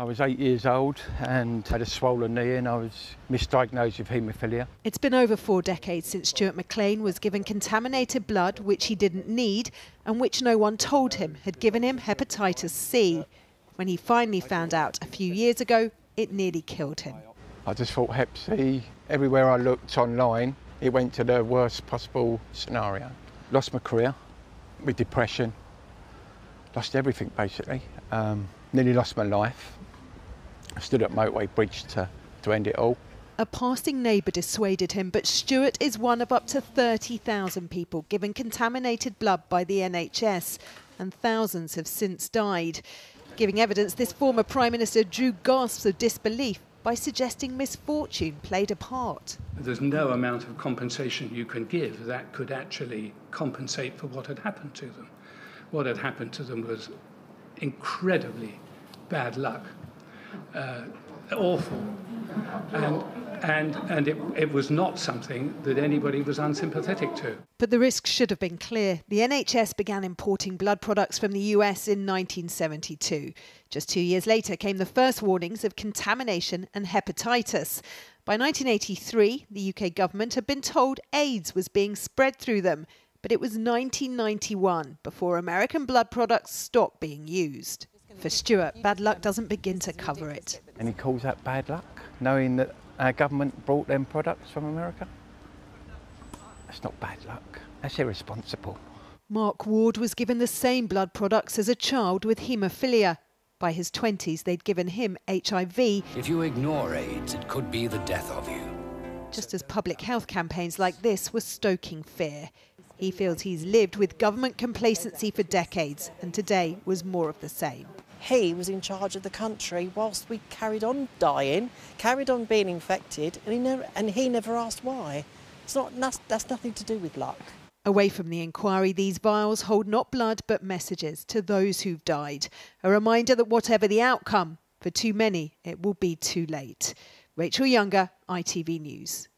I was eight years old and had a swollen knee and I was misdiagnosed with haemophilia. It's been over four decades since Stuart McLean was given contaminated blood which he didn't need and which no one told him had given him hepatitis C. When he finally found out a few years ago, it nearly killed him. I just thought Hep C, everywhere I looked online, it went to the worst possible scenario. Lost my career with depression, lost everything basically. Um, nearly lost my life. I stood at Motorway Bridge to, to end it all. A passing neighbour dissuaded him, but Stuart is one of up to 30,000 people given contaminated blood by the NHS, and thousands have since died. Giving evidence, this former Prime Minister drew gasps of disbelief by suggesting misfortune played a part. There's no amount of compensation you can give that could actually compensate for what had happened to them. What had happened to them was incredibly bad luck, uh, awful. And, and, and it, it was not something that anybody was unsympathetic to. But the risks should have been clear. The NHS began importing blood products from the US in 1972. Just two years later came the first warnings of contamination and hepatitis. By 1983, the UK government had been told AIDS was being spread through them, but it was 1991 before American blood products stopped being used. For Stuart, bad luck doesn't begin to cover it. And he calls that bad luck, knowing that our government brought them products from America? That's not bad luck, that's irresponsible. Mark Ward was given the same blood products as a child with haemophilia. By his 20s, they'd given him HIV. If you ignore AIDS, it could be the death of you. Just as public health campaigns like this were stoking fear. He feels he's lived with government complacency for decades, and today was more of the same. He was in charge of the country whilst we carried on dying, carried on being infected, and he never, and he never asked why. It's not, that's, that's nothing to do with luck. Away from the inquiry, these vials hold not blood but messages to those who've died. A reminder that whatever the outcome, for too many, it will be too late. Rachel Younger, ITV News.